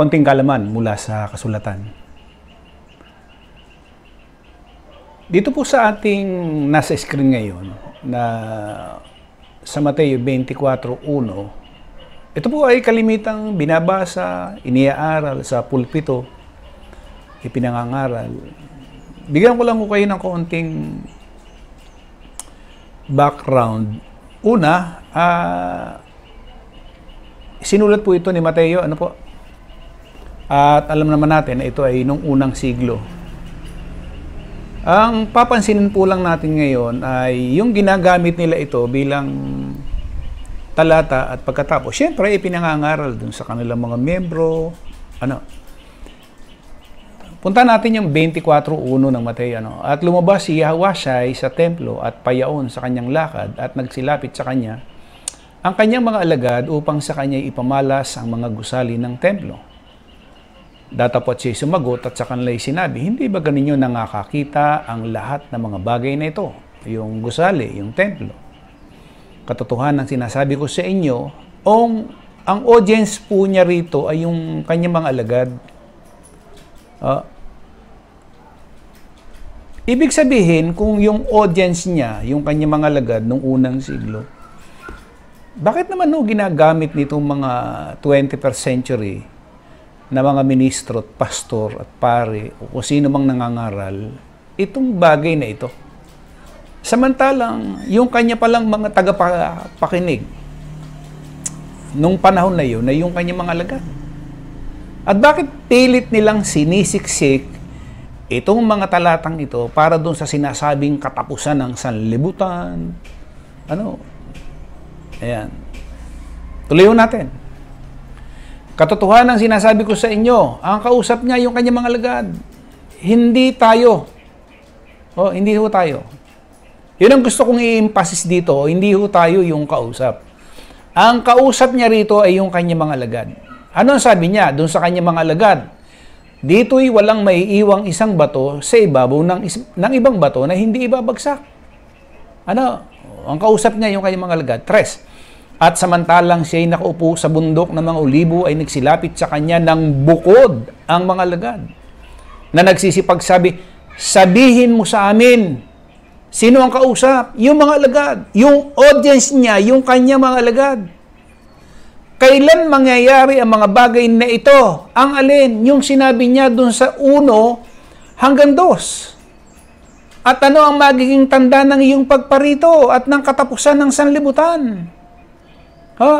kaunting kalaman mula sa kasulatan. Dito po sa ating nasa screen ngayon na sa Mateo 24.1, ito po ay kalimitang binabasa, iniaaral sa pulpito, ipinangangaral. Bigyan ko lang ko kayo ng kaunting background. Una, uh, sinulat po ito ni Mateo, ano po? At alam naman natin na ito ay nung unang siglo ang papansinin po lang natin ngayon ay yung ginagamit nila ito bilang talata at pagkatapos. Siyempre, ipinangangaral dun sa kanilang mga membro. Ano? Punta natin yung 24.1 ng Mateo. Ano? At lumabas si Yahweh sa templo at payaon sa kanyang lakad at nagsilapit sa kanya ang kanyang mga alagad upang sa kanya ipamalas ang mga gusali ng templo. Datapot siya sumagot at sa kanila sinabi, hindi ba ganinyo nangakakita ang lahat ng mga bagay na ito? Yung gusali, yung templo. Katotohanan sinasabi ko sa inyo, ang, ang audience po niya rito ay yung kanyang mga alagad. Uh, ibig sabihin, kung yung audience niya, yung kanyang mga alagad nung unang siglo, bakit naman no ginagamit nitong mga 21st century na mga ministro at pastor at pare o kung sino mang nangangaral itong bagay na ito. Samantalang, yung kanya palang mga tagapakinig nung panahon na yun, na yung kanya mga alagad. At bakit pilit nilang sinisiksik itong mga talatang ito para doon sa sinasabing katapusan ng sanlibutan? Ano? Ayan. Tuloy natin. Katotohanan sinasabi ko sa inyo, ang kausap niya yung kanyang mga lagad. Hindi tayo. O, oh, hindi ho tayo. Yun ang gusto kong i-emphasis dito, hindi ho tayo yung kausap. Ang kausap niya rito ay yung kanyang mga lagad. Ano ang sabi niya doon sa kanyang mga lagad? Dito'y walang maiiwang isang bato sa ibabaw ng, ng ibang bato na hindi ibabagsak. Ano? Ang kausap niya yung kanyang mga lagad. Tres. At samantalang siya ay nakaupo sa bundok ng mga olibo ay nagsilapit sa kanya ng bukod ang mga lagad. Na nagsisipagsabi, sabihin mo sa amin, sino ang kausap? Yung mga lagad. Yung audience niya, yung kanya mga lagad. Kailan mangyayari ang mga bagay na ito? Ang alin? Yung sinabi niya dun sa uno hanggang dos. At ano ang magiging tanda ng iyong pagparito at ng katapusan ng sanlibutan? Ha?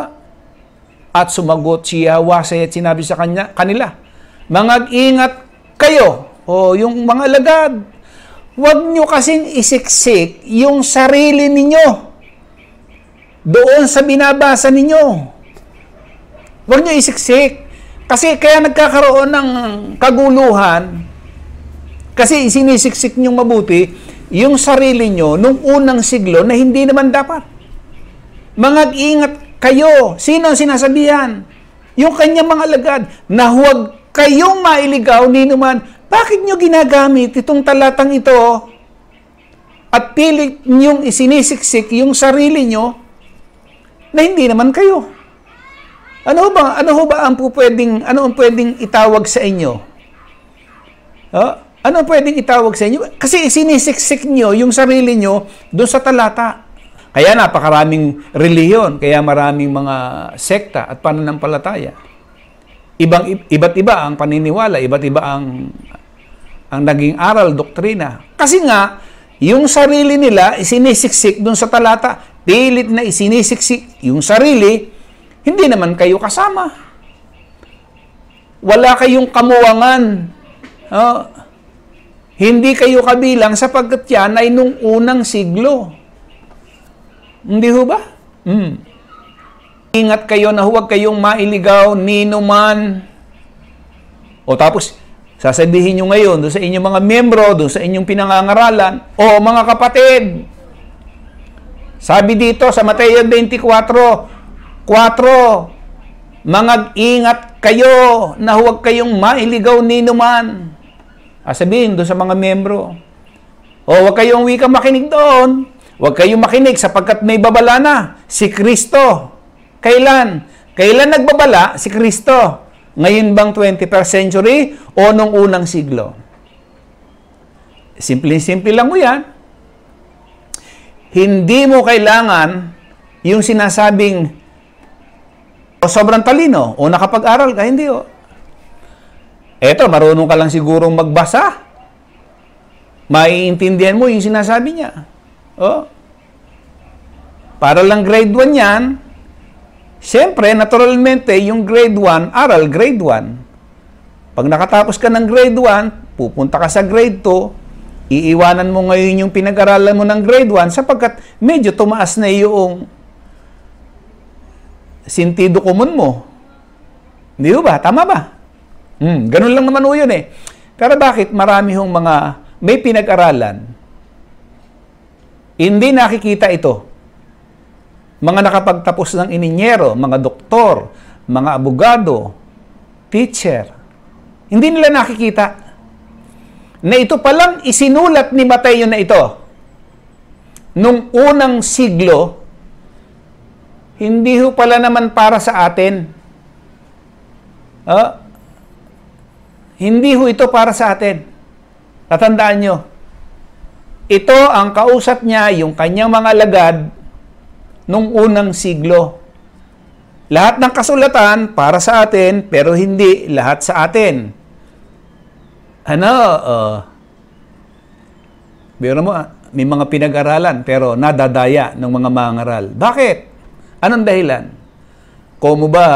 At sumagot si Yahweh at sinabi sa kanya, kanila, Mangag-ingat kayo, o yung mga lagad, huwag nyo kasing isiksik yung sarili ninyo doon sa binabasa ninyo. Huwag nyo isiksik. Kasi kaya nagkakaroon ng kaguluhan, kasi sinisiksik nyo mabuti, yung sarili nyo nung unang siglo na hindi naman dapat. Mangag-ingat kayo, sino ang sinasabihan? Yung kanyang mga alagad na huwag kayong mailigaw ni naman. Bakit nyo ginagamit itong talatang ito at pilit nyong isinisiksik yung sarili nyo na hindi naman kayo? Ano ba ano ba ang pwedeng ano ang pwedeng itawag sa inyo? Huh? Ano ang pwedeng itawag sa inyo? Kasi isinisiksik nyo yung sarili nyo doon sa talata. Kaya napakaraming reliyon, kaya maraming mga sekta at pananampalataya. Ibang iba't iba ang paniniwala, iba't iba ang ang naging aral doktrina. Kasi nga yung sarili nila isinisiksik doon sa talata, pilit na isinisiksik yung sarili, hindi naman kayo kasama. Wala kayong kamuwangan. Oh, hindi kayo kabilang sapagkat yan ay nung unang siglo. Hindi ho ba? Mm. Ingat kayo na huwag kayong mailigaw ni man. O tapos, sasabihin nyo ngayon doon sa inyong mga membro, doon sa inyong pinangangaralan, o mga kapatid, sabi dito sa Mateo 24, 4, Mangag-ingat kayo na huwag kayong mailigaw ni man. Ah, sabihin doon sa mga membro. O huwag kayong wika makinig doon. Huwag kayong makinig sapagkat may babala na si Kristo. Kailan? Kailan nagbabala si Kristo? Ngayon bang 21st century o nung unang siglo? Simple-simple lang mo yan. Hindi mo kailangan yung sinasabing o sobrang talino o nakapag-aral ka. Hindi o. Eto, marunong ka lang sigurong magbasa. Maiintindihan mo yung sinasabi niya. O. Para lang grade 1 yan, Siyempre, naturalmente, yung grade 1, aral grade 1. Pag nakatapos ka ng grade 1, pupunta ka sa grade 2, iiwanan mo ngayon yung pinag-aralan mo ng grade 1 sapagkat medyo tumaas na yung sintido common mo. Hindi ba? Tama ba? Hmm, ganun lang naman yun eh. Pero bakit marami hong mga may pinag-aralan, hindi nakikita ito mga nakapagtapos ng ininyero, mga doktor, mga abogado, teacher, hindi nila nakikita na ito palang isinulat ni Mateo na ito nung unang siglo, hindi ho pala naman para sa atin. Uh, hindi ho ito para sa atin. Tatandaan nyo, ito ang kausap niya, yung kanyang mga lagad, nung unang siglo. Lahat ng kasulatan para sa atin, pero hindi lahat sa atin. Ano, uh, biro mo, may mga pinag-aralan, pero nadadaya ng mga mangaral. Bakit? Anong dahilan? Kung ba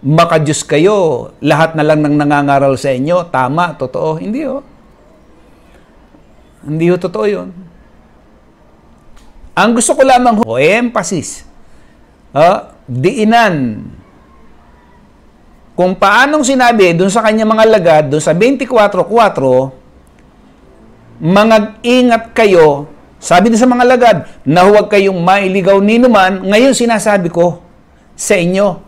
makajus kayo, lahat na lang ng nangangaral sa inyo, tama, totoo? Hindi oh. Hindi ho totoo yun. Ang gusto ko lamang ho, emphasis, uh, diinan, kung paanong sinabi dun sa kanya mga lagad, dun sa 24.4, mga ingat kayo, sabi din sa mga lagad, na huwag kayong mailigaw ni numan, ngayon sinasabi ko sa inyo.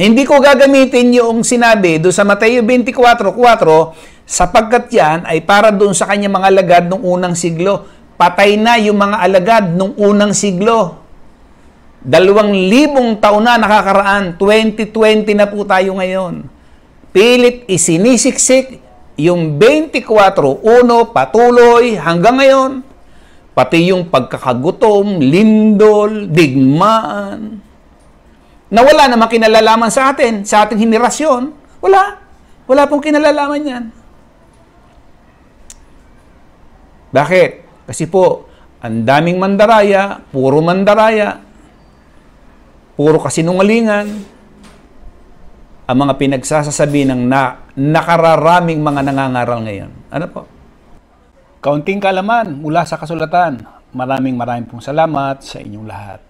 Hindi ko gagamitin yung sinabi doon sa Mateo 24.4 sapagkat yan ay para doon sa kanya mga alagad nung unang siglo. Patay na yung mga alagad nung unang siglo. Dalawang libong taon na nakakaraan, 2020 na po tayo ngayon. Pilit isinisiksik yung 24-1 patuloy hanggang ngayon. Pati yung pagkakagutom, lindol, digmaan. Na wala namang kinalalaman sa atin, sa ating henerasyon. Wala. Wala pong kinalalaman yan. Bakit? Kasi po, ang daming mandaraya, puro mandaraya, puro kasinungalingan, ang mga pinagsasasabi ng na, nakararaming mga nangangaral ngayon. Ano po? Kaunting kalaman mula sa kasulatan. Maraming maraming pong salamat sa inyong lahat.